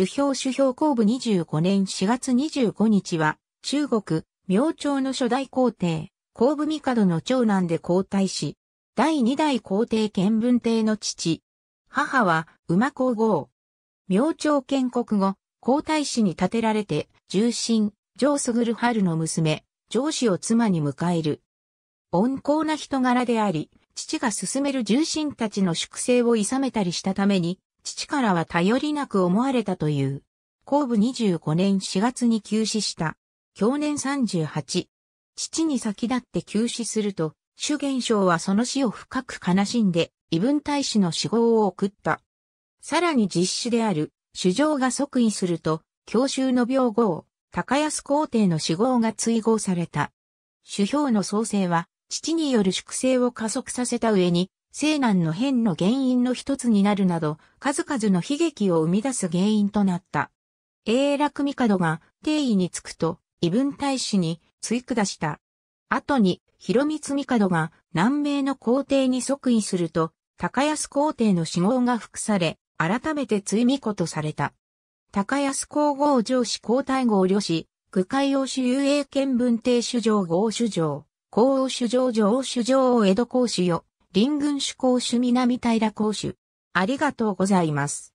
主標主標公部25年4月25日は、中国、明朝の初代皇帝、公部帝の長男で皇太子、第二代皇帝建文帝の父。母は、馬皇后。明朝建国後、皇太子に建てられて、重臣、上優春の娘、上司を妻に迎える。温厚な人柄であり、父が進める重臣たちの粛清を諌めたりしたために、父からは頼りなく思われたという。後部25年4月に急死した。去年38。父に先立って急死すると、主元将はその死を深く悲しんで、異文大使の死号を送った。さらに実子である、主上が即位すると、教習の病号、高安皇帝の死号が追号された。主表の創生は、父による粛清を加速させた上に、西南の変の原因の一つになるなど、数々の悲劇を生み出す原因となった。永楽帝が帝位につくと、異文大使に追下した。後に、広光帝が南明の皇帝に即位すると、高安皇帝の死号が付され、改めて追巫子とされた。高安皇后上司皇太后呂氏、具海王主遊泳県文帝主上号主上、皇王主上上主上江戸公主よ。林群主公主南平公主。ありがとうございます。